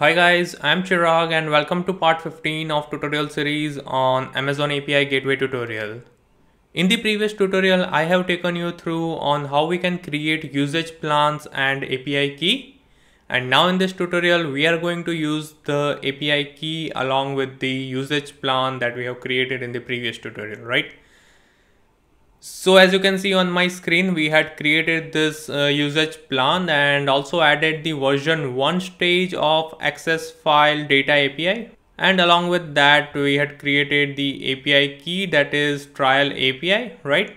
Hi guys, I'm Chirag and welcome to part 15 of tutorial series on Amazon API Gateway tutorial. In the previous tutorial, I have taken you through on how we can create usage plans and API key. And now in this tutorial, we are going to use the API key along with the usage plan that we have created in the previous tutorial, right? So as you can see on my screen, we had created this uh, usage plan and also added the version 1 stage of access file data API. And along with that, we had created the API key that is trial API, right?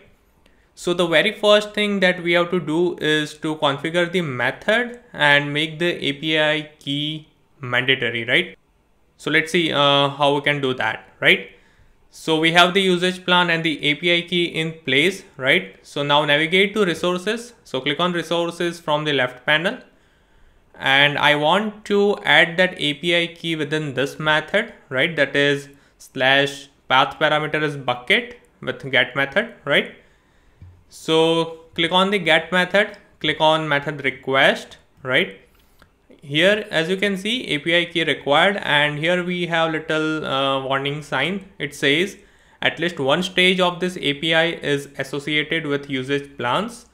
So the very first thing that we have to do is to configure the method and make the API key mandatory, right? So let's see uh, how we can do that, right? So we have the usage plan and the API key in place, right? So now navigate to resources. So click on resources from the left panel. And I want to add that API key within this method, right? That is slash path parameter is bucket with get method, right? So click on the get method, click on method request, right? Here as you can see API key required and here we have little uh, warning sign it says at least one stage of this API is associated with usage plans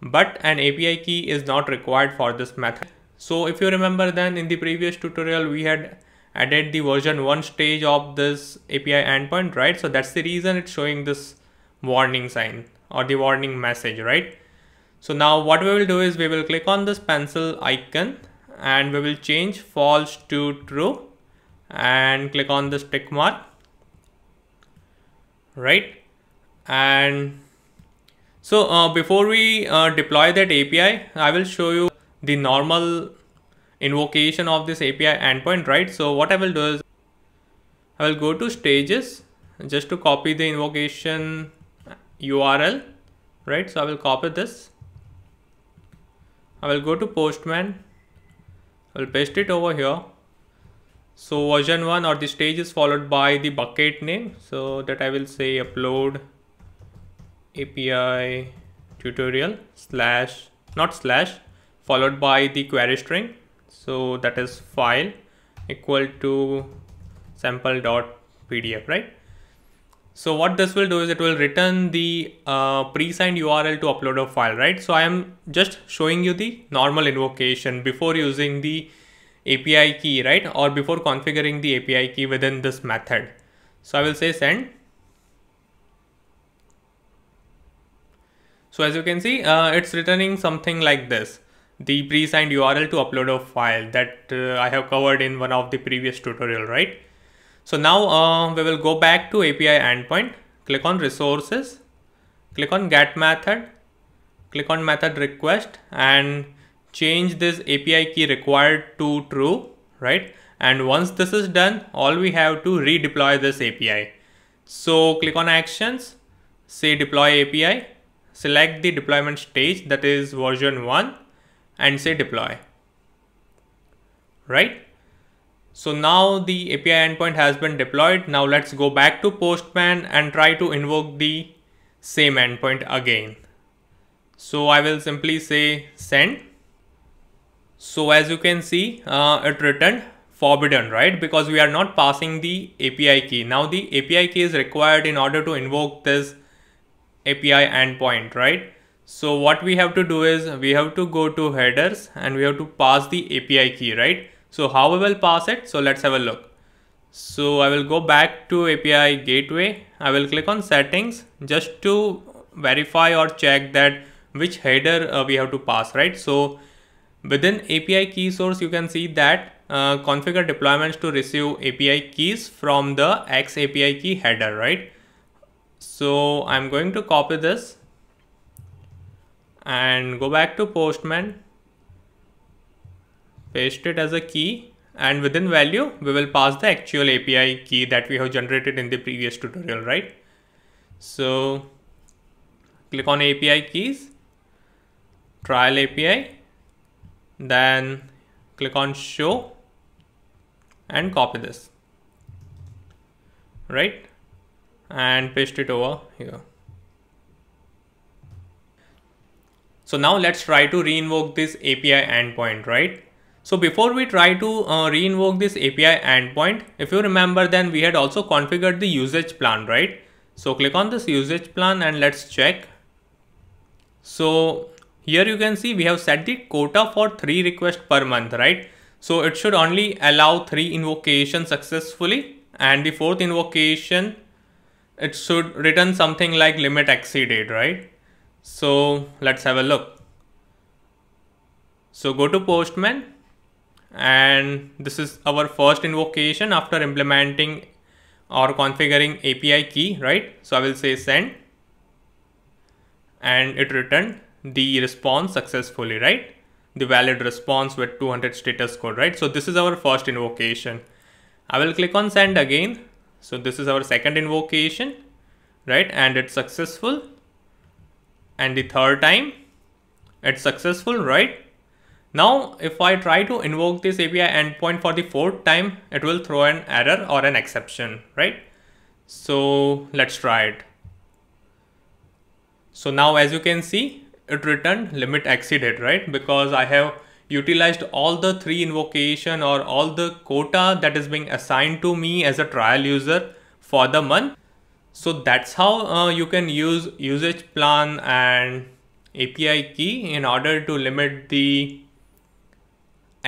but an API key is not required for this method. So if you remember then in the previous tutorial we had added the version 1 stage of this API endpoint right so that's the reason it's showing this warning sign or the warning message right. So now what we will do is we will click on this pencil icon and we will change false to true and click on this tick mark right? And so uh, before we uh, deploy that API I will show you the normal invocation of this API endpoint right? So what I will do is I will go to stages just to copy the invocation URL right? So I will copy this. I will go to postman I'll paste it over here. So version 1 or the stage is followed by the bucket name. So that I will say upload API tutorial slash not slash followed by the query string. So that is file equal to sample.pdf, right? So what this will do is it will return the uh, pre-signed URL to upload a file, right? So I am just showing you the normal invocation before using the API key, right? Or before configuring the API key within this method. So I will say send. So as you can see, uh, it's returning something like this. The pre-signed URL to upload a file that uh, I have covered in one of the previous tutorial, right? So now uh, we will go back to API endpoint, click on resources, click on get method, click on method request and change this API key required to true, right? And once this is done, all we have to redeploy this API. So click on actions, say deploy API, select the deployment stage that is version one and say deploy, right? So now the API endpoint has been deployed. Now let's go back to Postman and try to invoke the same endpoint again. So I will simply say send. So as you can see, uh, it returned forbidden, right? Because we are not passing the API key. Now the API key is required in order to invoke this API endpoint, right? So what we have to do is we have to go to headers and we have to pass the API key, right? So how we will pass it? So let's have a look. So I will go back to API gateway. I will click on settings just to verify or check that which header uh, we have to pass, right? So within API key source, you can see that uh, configure deployments to receive API keys from the X API key header, right? So I'm going to copy this and go back to Postman paste it as a key and within value we will pass the actual API key that we have generated in the previous tutorial right? So click on API keys trial API then click on show and copy this right? And paste it over here. So now let's try to reinvoke this API endpoint right So before we try to uh, re-invoke this API endpoint, if you remember then we had also configured the usage plan, right? So click on this usage plan and let's check. So here you can see we have set the quota for three requests per month, right? So it should only allow three invocations successfully and the fourth invocation, it should return something like limit exceeded, right? So let's have a look. So go to Postman and this is our first invocation after implementing or configuring API key, right? So I will say send and it returned the response successfully, right? The valid response with 200 status code, right? So this is our first invocation. I will click on send again. So this is our second invocation, right? And it's successful. And the third time it's successful, right? Now, if I try to invoke this API endpoint for the fourth time, it will throw an error or an exception, right? So let's try it. So now as you can see, it returned limit exceeded, right? Because I have utilized all the three invocation or all the quota that is being assigned to me as a trial user for the month. So that's how uh, you can use usage plan and API key in order to limit the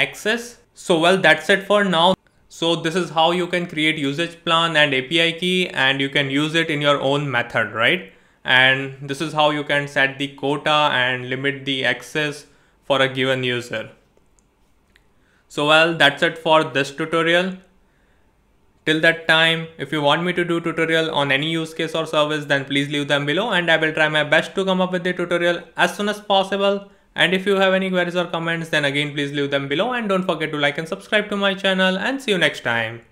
access. So well, that's it for now. So this is how you can create usage plan and API key and you can use it in your own method, right? And this is how you can set the quota and limit the access for a given user. So well, that's it for this tutorial. Till that time, if you want me to do tutorial on any use case or service, then please leave them below and I will try my best to come up with the tutorial as soon as possible. And if you have any queries or comments then again please leave them below and don't forget to like and subscribe to my channel and see you next time.